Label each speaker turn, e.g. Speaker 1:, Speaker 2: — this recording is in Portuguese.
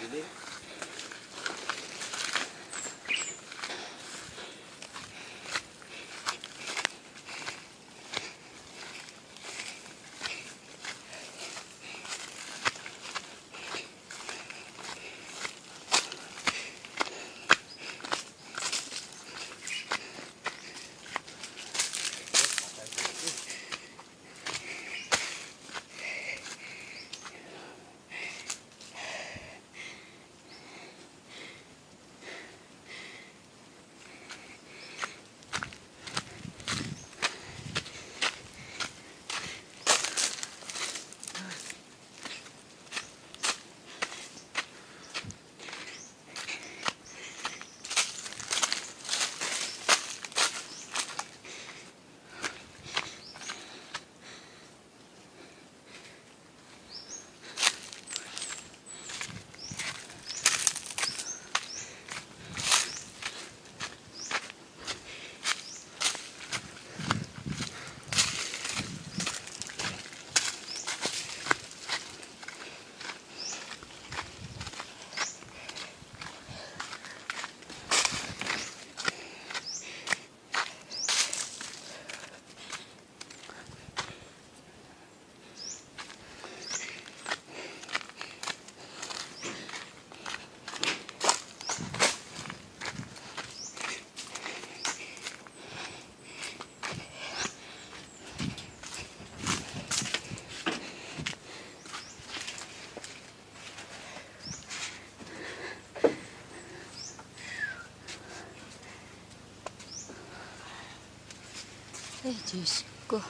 Speaker 1: Venez? Ko.